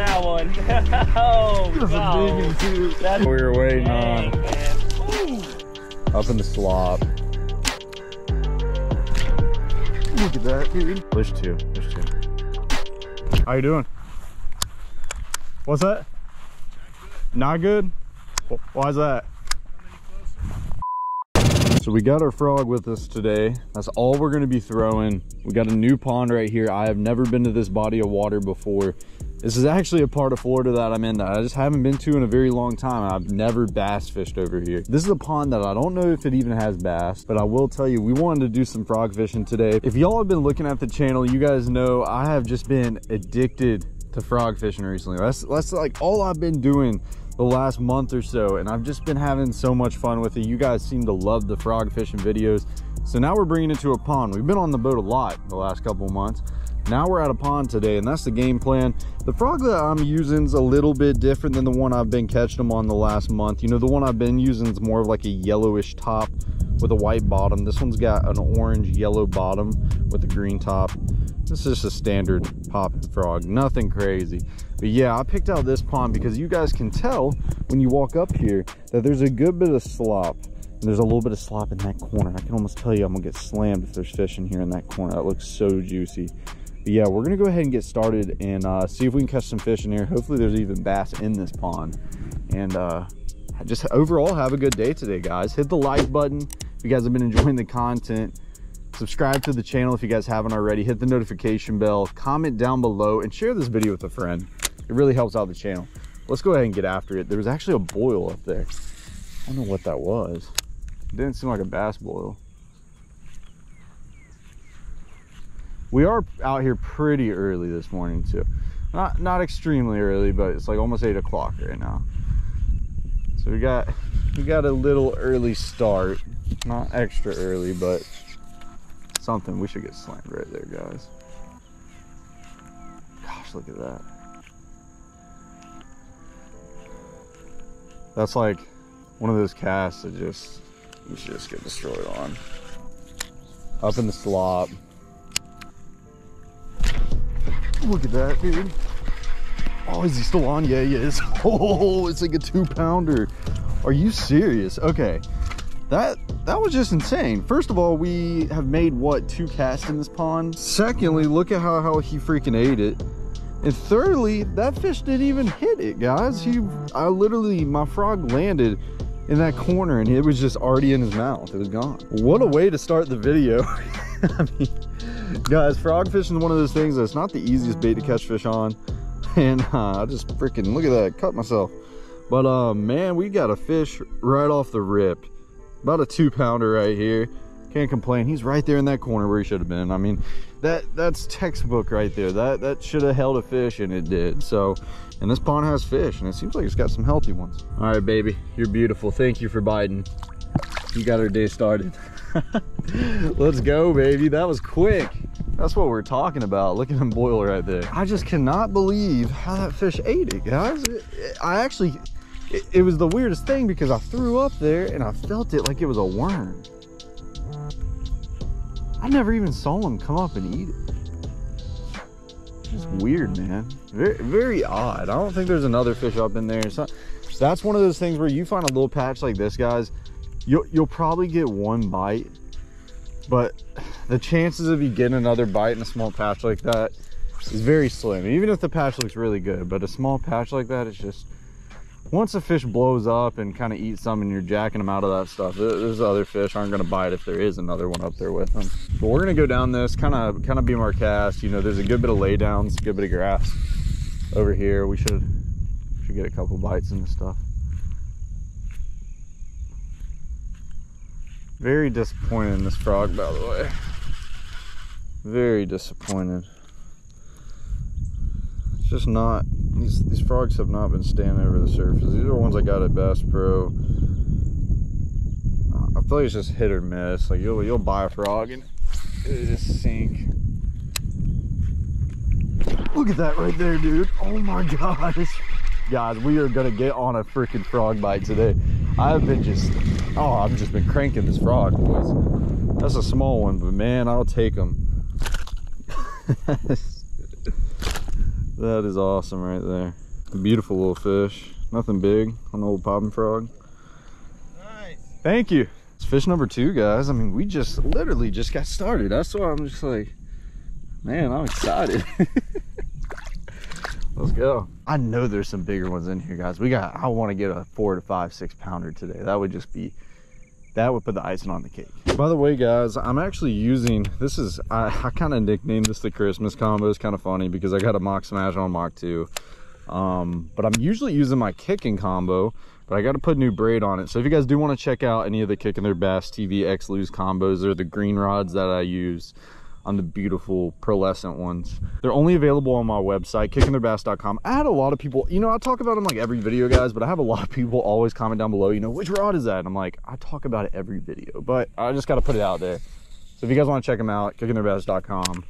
that one. oh, That's no. a big one too. That's we were waiting dang, on up in the slop. Look at that, dude. There's two. There's two. How you doing? What's that? Not good. Wh- Why's that? So we got our frog with us today. That's all we're gonna be throwing. We got a new pond right here. I have never been to this body of water before. This is actually a part of Florida that I'm in that I just haven't been to in a very long time. I've never bass fished over here. This is a pond that I don't know if it even has bass, but I will tell you, we wanted to do some frog fishing today. If y'all have been looking at the channel, you guys know I have just been addicted to frog fishing recently. That's, that's like all I've been doing the last month or so and I've just been having so much fun with it. You guys seem to love the frog fishing videos. So now we're bringing it to a pond. We've been on the boat a lot the last couple months. Now we're at a pond today and that's the game plan. The frog that I'm using is a little bit different than the one I've been catching them on the last month. You know, the one I've been using is more of like a yellowish top with a white bottom. This one's got an orange yellow bottom with a green top. This is just a standard popping frog, nothing crazy. But yeah, I picked out this pond because you guys can tell when you walk up here that there's a good bit of slop. And there's a little bit of slop in that corner. I can almost tell you I'm gonna get slammed if there's fish in here in that corner. That looks so juicy. But yeah, we're gonna go ahead and get started and uh, see if we can catch some fish in here. Hopefully there's even bass in this pond. And uh, just overall have a good day today, guys. Hit the like button if you guys have been enjoying the content. Subscribe to the channel if you guys haven't already. Hit the notification bell. Comment down below and share this video with a friend. It really helps out the channel. Let's go ahead and get after it. There was actually a boil up there. I don't know what that was. It didn't seem like a bass boil we are out here pretty early this morning too. Not not extremely early but it's like almost eight o'clock right now. So we got we got a little early start. Not extra early but something. We should get slammed right there guys. Gosh look at that. That's like one of those casts that just you should just get destroyed on. Up in the slop look at that dude. Oh is he still on? Yeah he is. Oh it's like a two pounder are you serious? Okay. That that was just insane. First of all we have made what two casts in this pond? Secondly look at how, how he freaking ate it. And thirdly that fish didn't even hit it guys. He i literally my frog landed in that corner and it was just already in his mouth. It was gone. What a way to start the video. I mean guys frog fishing is one of those things that's not the easiest bait to catch fish on. And uh, i just freaking look at that cut myself. But uh man we got a fish right off the rip. About a two pounder right here. Can't complain. He's right there in that corner where he should have been. I mean that that's textbook right there. That that should have held a fish and it did. So and this pond has fish and it seems like it's got some healthy ones. All right baby. You're beautiful. Thank you for biting. You got our day started let's go baby. That was quick. That's what we're talking about. Look at him boil right there. I just cannot believe how that fish ate it guys. It- it- i actually it, it was the weirdest thing because i threw up there and i felt it like it was a worm. I never even saw him come up and eat it. It's weird man. Very very odd. I don't think there's another fish up in there. So that's one of those things where you find a little patch like this guys you'll, you'll probably get one bite but the chances of you getting another bite in a small patch like that is very slim. Even if the patch looks really good but a small patch like that it's just once a fish blows up and kind of eats some and you're jacking them out of that stuff th- those other fish aren't going to bite if there is another one up there with them but we're going to go down this kind of kind of be our cast. You know there's a good bit of laydowns a good bit of grass over here. We should should get a couple bites in stuff very disappointed in this frog by the way. Very disappointed. It's just not these these frogs have not been staying over the surface. These are ones i got at bass pro. Uh, i feel like it's just hit or miss. Like you'll you'll buy a frog and it'll just sink. Look at that right there dude. Oh my gosh. Guys we are gonna get on a freaking frog bite today i've been just oh i've just been cranking this frog boys that's a small one but man i'll take them That is awesome right there. Beautiful little fish. Nothing big on the old popping frog. Nice. Thank you. It's fish number two, guys. I mean, we just literally just got started. That's why I'm just like, man, I'm excited. Let's go. I know there's some bigger ones in here, guys. We got, I want to get a four to five, six pounder today. That would just be, that would put the icing on the cake. By the way, guys, I'm actually using, this is, I, I kind of nicknamed this the Christmas combo. It's kind of funny because I got a Mach Smash on Mach 2. Um, but I'm usually using my kicking combo, but I got to put new braid on it. So if you guys do want to check out any of the Kicking Their Bass TV X Lew's combos, they're the green rods that I use on the beautiful pearlescent ones. They're only available on my website, kickintheirbass.com. I had a lot of people, you know, I talk about them like every video, guys, but I have a lot of people always comment down below, you know, which rod is that? And I'm like, I talk about it every video, but I just got to put it out there. So if you guys want to check them out, kickintheirbass.com.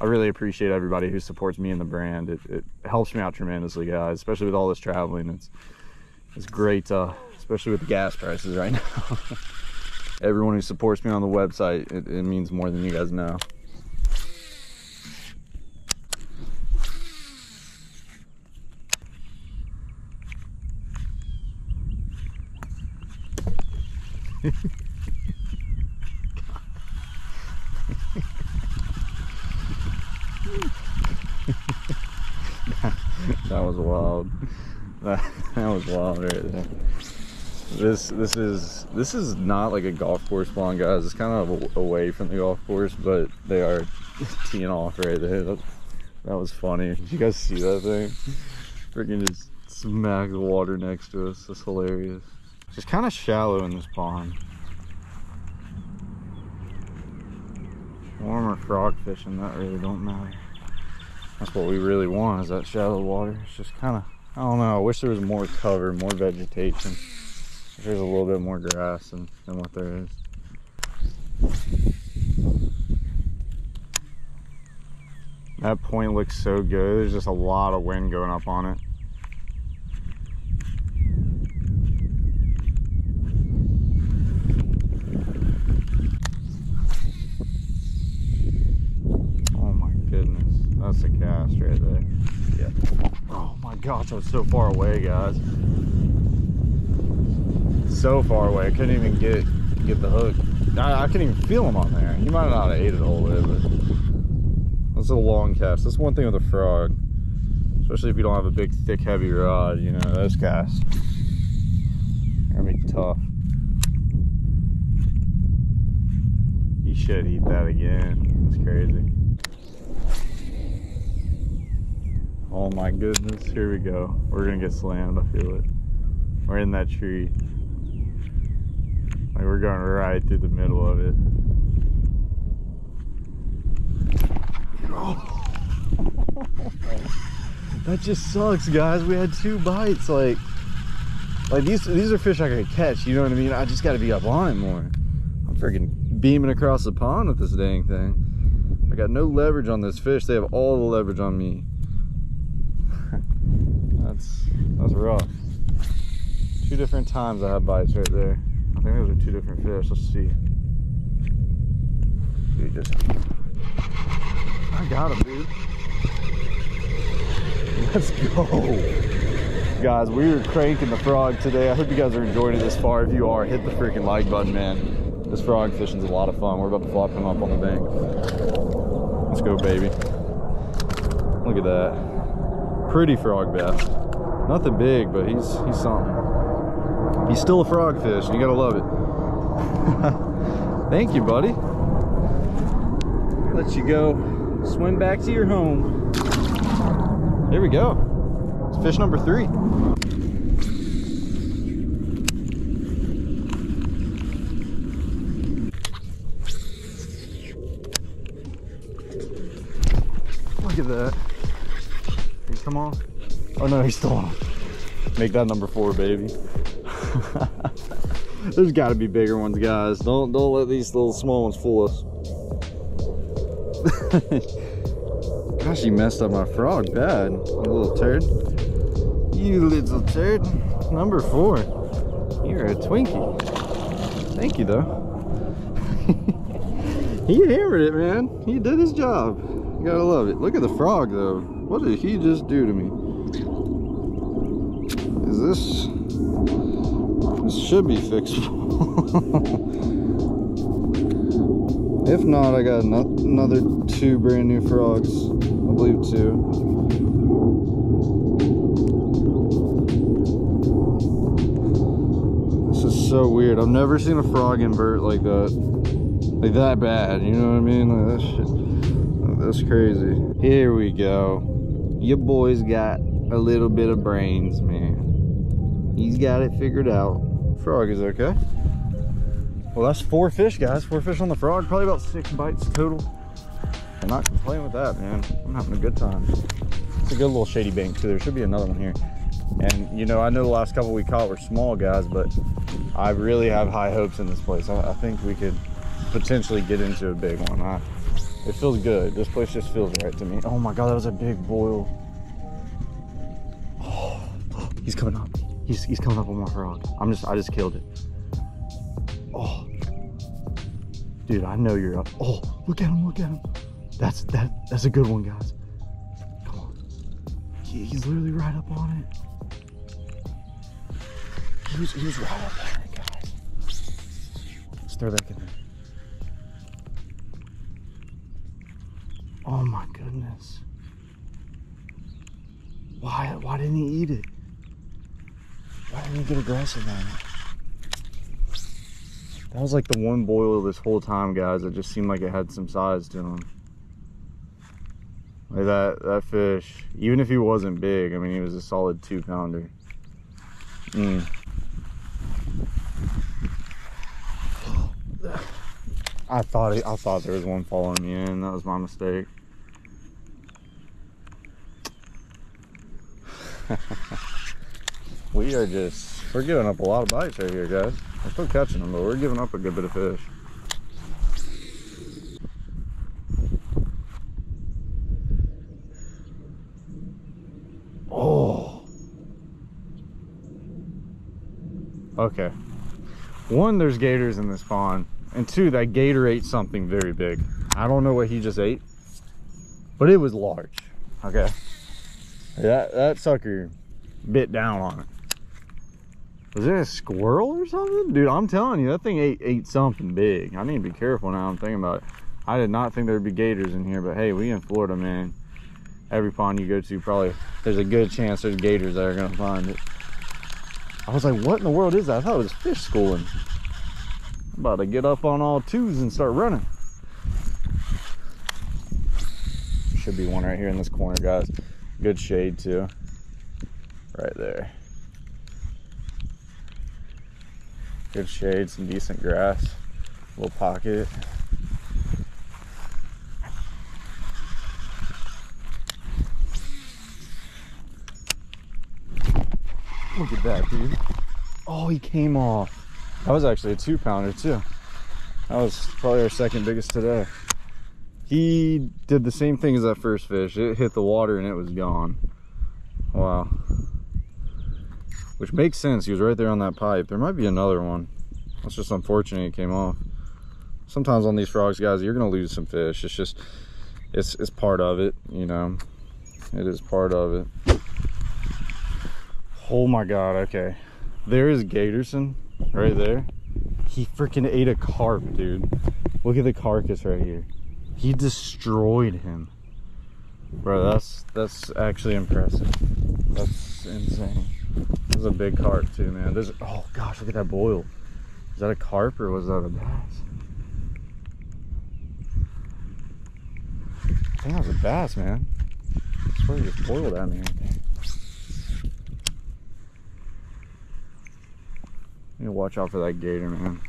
I really appreciate everybody who supports me and the brand. It, it helps me out tremendously, guys, especially with all this traveling. It's it's great, uh, especially with the gas prices right now. Everyone who supports me on the website, it, it means more than you guys know. that was wild. That, that was wild right there. This this is this is not like a golf course spawn, guys. It's kind of away from the golf course, but they are teeing off right there. That, that was funny. Did you guys see that thing? Freaking just smack the water next to us. That's hilarious. It's kind of shallow in this pond. Warmer frog fishing, that really don't matter. That's what we really want is that shallow water. It's just kind of, I don't know, I wish there was more cover, more vegetation. There's a little bit more grass than, than what there is. That point looks so good. There's just a lot of wind going up on it. Oh my goodness. That's a cast right there. Yeah. Oh my gosh, I was so far away, guys. So far away, I couldn't even get get the hook. I, I couldn't even feel him on there. He might not have ate it all the way, but that's a long cast. That's one thing with a frog, especially if you don't have a big, thick, heavy rod. You know, those casts are gonna be tough. He should eat that again. That's crazy. Oh my goodness, here we go. We're gonna get slammed, I feel it. We're in that tree. Like we're going right through the middle of it. Oh. that just sucks, guys. We had two bites. Like, like these these are fish I could catch. You know what I mean? I just got to be up on it more. I'm freaking beaming across the pond with this dang thing. I got no leverage on this fish. They have all the leverage on me. that's that's rough. Two different times I had bites right there. I think those are two different fish. Let's see. Dude, just I got him, dude. Let's go. Guys, we were cranking the frog today. I hope you guys are enjoying it this far. If you are, hit the freaking like button, man. This frog fishing's a lot of fun. We're about to flop him up on the bank. Let's go, baby. Look at that. Pretty frog bass. Nothing big, but he's he's something. He's still a frogfish. You gotta love it. Thank you, buddy. Let you go swim back to your home. There we go. It's fish number three. Look at that. Come on? Oh no, he's still on. Make that number four, baby. There's got to be bigger ones, guys. Don't don't let these little small ones fool us. Gosh, you messed up my frog bad, you little turd. You little turd. Number four. You're a Twinkie. Thank you, though. he hammered it, man. He did his job. You gotta love it. Look at the frog though. What did he just do to me? Is this... This should be fixable. if not, I got another two brand new frogs. I believe two. This is so weird. I've never seen a frog invert like that. Like that bad, you know what I mean? Like that shit. That's crazy. Here we go. Your boy's got a little bit of brains, man. He's got it figured out. Frog is okay. Well, that's four fish, guys. Four fish on the frog. Probably about six bites total. I'm not complaining with that, man. I'm having a good time. It's a good little shady bank, too. There should be another one here. And, you know, I know the last couple we caught were small guys, but I really have high hopes in this place. I, I think we could potentially get into a big one. I, it feels good. This place just feels right to me. Oh my God, that was a big boil. Oh, he's coming up. He's, he's coming up on my frog. I'm just, I just killed it. Oh, dude, I know you're up. Oh, look at him, look at him. That's, that, that's a good one, guys. Come on. He, he's literally right up on it. He was, he was right up on it, guys. Let's throw that in there. Oh my goodness. Why why didn't he eat it? Didn't get aggressive on it? That was like the one boil this whole time, guys. It just seemed like it had some size to him. Like that that fish, even if he wasn't big, I mean he was a solid two pounder. Mm. I thought I thought there was one following me in. That was my mistake. we are just we're giving up a lot of bites right here, guys. We're still catching them, but we're giving up a good bit of fish. Oh. Okay. One, there's gators in this pond. And two, that gator ate something very big. I don't know what he just ate, but it was large. Okay. That that sucker bit down on it. Was it a squirrel or something? Dude, I'm telling you, that thing ate ate something big. I need to be careful now. I'm thinking about it. I did not think there'd be gators in here, but hey, we in Florida, man. Every pond you go to, probably there's a good chance there's gators that are gonna find it. I was like, what in the world is that? I thought it was fish schooling. I'm about to get up on all twos and start running. Should be one right here in this corner, guys. Good shade too. Right there. Good shade, some decent grass. Little pocket. Look at that, dude. Oh, he came off. That was actually a two pounder too. That was probably our second biggest today. He did the same thing as that first fish. It hit the water and it was gone. Wow. Which makes sense. He was right there on that pipe. There might be another one. That's just unfortunate it came off. Sometimes on these frogs, guys, you're gonna lose some fish. It's just, it's, it's part of it, you know. It is part of it. Oh my God, okay. There is Gatorson right there. He freaking ate a carp, dude. Look at the carcass right here. He destroyed him. Bro, that's that's actually impressive. That's insane. This is a big carp too, man. There's oh gosh, look at that boil. Is that a carp or was that a bass? I think that was a bass, man. I swear he just boiled at me there. You need to watch out for that gator, man.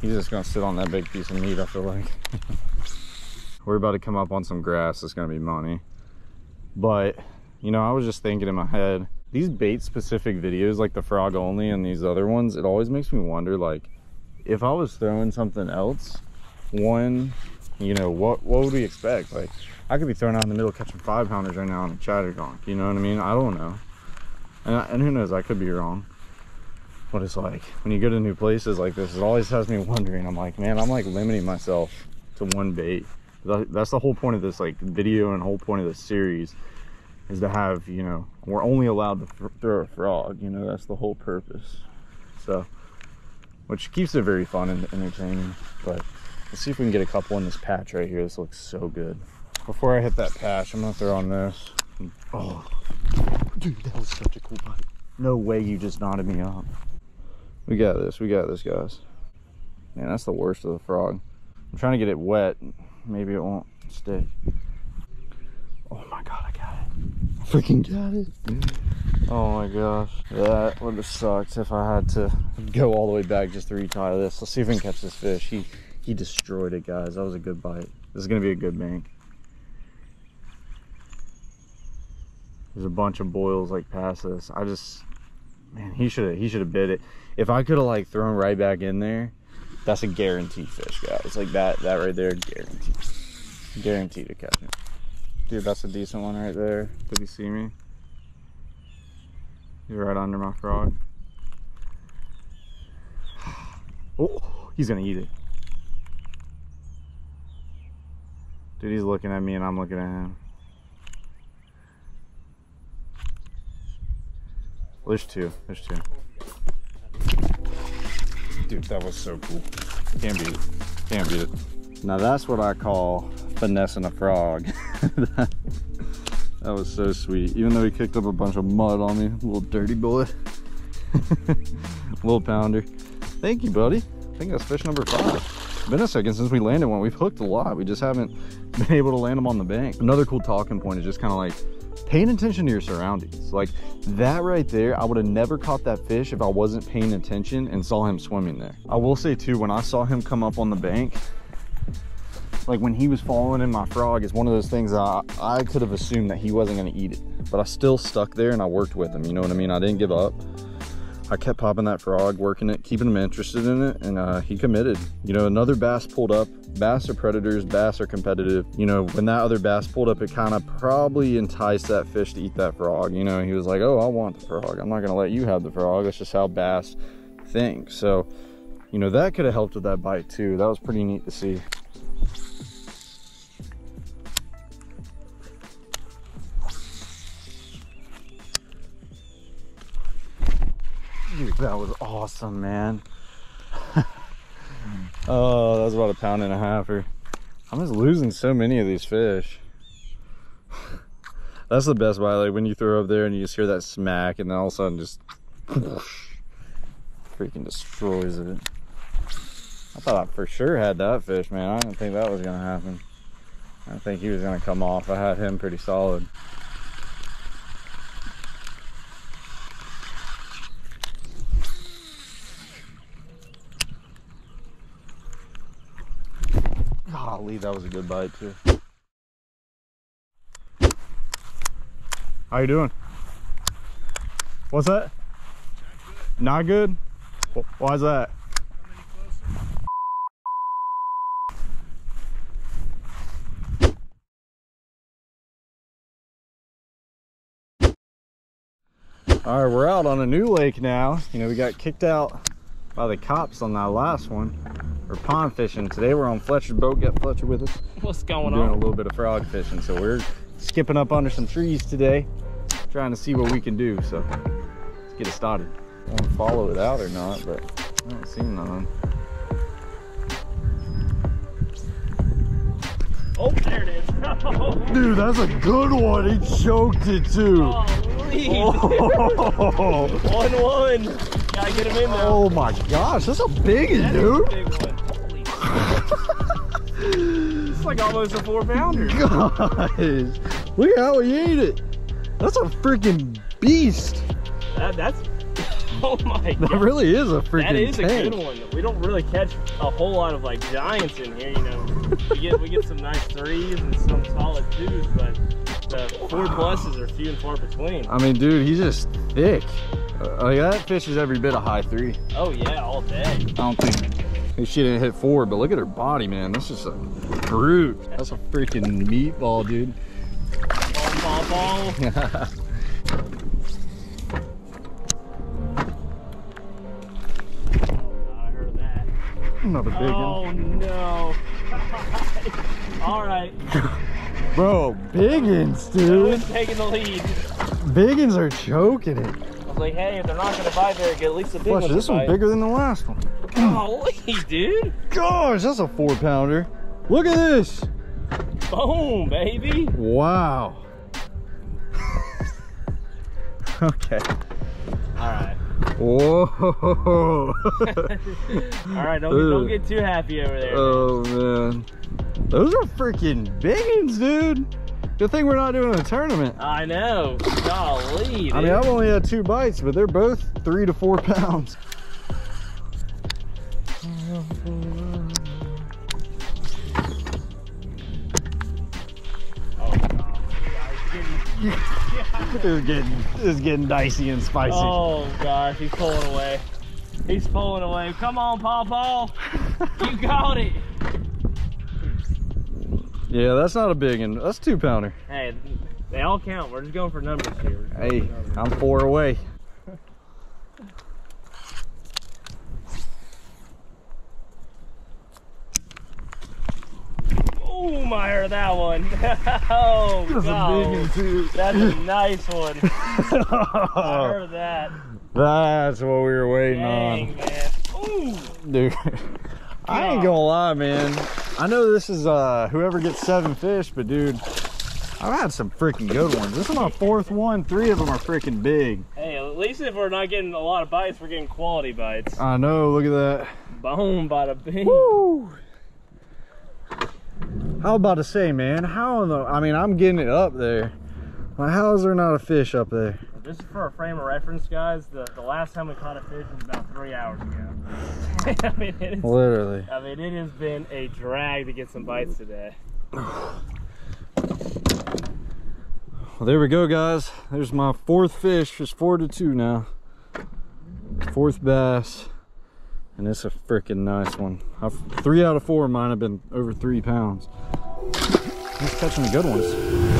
He's just gonna sit on that big piece of meat, I feel like. We're about to come up on some grass. It's gonna be money. But, you know, I was just thinking in my head, these bait specific videos, like the frog only and these other ones, it always makes me wonder, like, if I was throwing something else, one, you know, what what would we expect? Like, I could be throwing out in the middle catching five pounders right now on a chattergonk, you know what I mean? I don't know. And, I, and who knows, I could be wrong what it's like when you go to new places like this it always has me wondering i'm like man i'm like limiting myself to one bait That's the whole point of this like video and whole point of this series is to have, you know, we're only allowed to throw a frog, you know, that's the whole purpose. So, which keeps it very fun and entertaining. But let's see if we can get a couple in this patch right here. This looks so good. Before I hit that patch, I'm gonna throw on this. Oh, dude, that was such a cool bite. No way you just knotted me up. We got this, we got this, guys. Man, that's the worst of the frog. I'm trying to get it wet. Maybe it won't stick. Oh my god, I got freaking got it. Oh my gosh. That would have sucked if I had to go all the way back just to retie this. Let's see if we can catch this fish. He he destroyed it, guys. That was a good bite. This is gonna be a good bank. There's a bunch of boils like past this. I just man, he should have he should have bit it. If I could have like thrown right back in there, that's a guaranteed fish, guys. Like that that right there, guaranteed. Guaranteed to catch it. Dude, that's a decent one right there. Did he see me? He's right under my frog. Oh, he's gonna eat it. Dude, he's looking at me and I'm looking at him. Well, there's two. There's two. Dude, that was so cool. Can't beat it. Can't beat it. Now that's what I call finessing a frog. that, was so sweet. Even though he kicked up a bunch of mud on me, little dirty boy. little pounder. Thank you, buddy. I think that's fish number five. Been a second since we landed one. We've hooked a lot. We just haven't been able to land them on the bank. Another cool talking point is just kind of like paying attention to your surroundings. Like that right there, I would have never caught that fish if I wasn't paying attention and saw him swimming there. I will say too, when I saw him come up on the bank, like when he was following in my frog, it's one of those things I, I could have assumed that he wasn't gonna eat it. But I still stuck there and I worked with him, you know what I mean? I didn't give up. I kept popping that frog, working it, keeping him interested in it, and uh, he committed. You know, another bass pulled up. Bass are predators, bass are competitive. You know, when that other bass pulled up, it kind of probably enticed that fish to eat that frog. You know, he was like, oh, I want the frog. I'm not gonna let you have the frog. That's just how bass think. So, you know, that could have helped with that bite too. That was pretty neat to see. Dude, that was awesome, man. oh, that was about a pound and a half. Or I'm just losing so many of these fish. That's the best bite, like when you throw up there and you just hear that smack, and then all of a sudden just freaking destroys it. I thought I for sure had that fish, man. I didn't think that was gonna happen. I think he was gonna come off. I had him pretty solid. Golly, that was a good bite too. How you doing? What's that? Not good. Wh- Why's that? All right, we're out on a new lake now. You know, we got kicked out by the cops on that last one. We're pond fishing. Today we're on Fletcher's boat. Got Fletcher with us. What's We're going doing a little bit of frog fishing. So we're skipping up under some trees today, trying to see what we can do. So let's get it started. I want to follow it out or not, but I don't see none. Oh, there it is. Dude, that's a good one. He choked it too. oh, one one. Gotta get him in there. oh my gosh, that's a big That dude. A big one. Holy It's like almost a four pounder. Guys, look at how he ate it. That's a freaking beast. That, that's. Oh my god. That really is a freaking That is a tank. good one. We don't really catch a whole lot of like giants in here, you know. We get we get some nice threes and some solid twos, but the four pluses are few and far between. I mean, dude, he's just thick. Uh, like that fish is every bit a high three. Oh yeah, all day. I don't think she didn't hit four, but look at her body, man. That's just a brute. That's a freaking meatball, dude. Ball, ball, ball. Oh, God, I heard that. Another big one. Oh no. All right. Bro, biggins, Who's dude. taking the lead? Biggins are choking it. I was like, hey, if they're not gonna bite very good, at least the big Watch, this will one's bigger than the last one. Golly, dude. Gosh, that's a four pounder. Look at this. Boom, baby. Wow. okay. All right. Whoa. All right, don't, get- don't get too happy over there. oh man. Those are freaking biggins, dude. Good thing we're not doing a tournament. I know. Golly, I mean. I've only had two bites, but they're both three to four pounds. This is getting, this is getting dicey and spicy. Oh gosh, he's pulling away. He's pulling away. Come on, Paw Paw. You got it. Yeah, that's not a big one. That's two pounder. Hey, they all count. We're just going for numbers here. We're just going Hey, numbers. I'm four away. Boom, I heard that one. oh, That's a big one too. That's a nice one. I heard that. That's what we were waiting Dang, on. man. Ooh. Dude, I ain't gonna lie, man. I know this is uh whoever gets seven fish, but dude, I've had some freaking good ones. This is my fourth one. Three of them are freaking big. Hey, at least if we're not getting a lot of bites, we're getting quality bites. I know. Look at that. Boom, bada bing. Woo! How about to say, man? How in the? I mean, I'm getting it up there. Like, how is there not a fish up there? Just for a frame of reference, guys, the, the last time we caught a fish was about three hours ago. I mean, it is, Literally. I mean, it has been a drag to get some bites today. Well, there we go, guys. There's my fourth fish. It's four to two now. Fourth bass. And it's a freaking nice one. I've, three out of four of mine have been over three pounds. He's catching the good ones.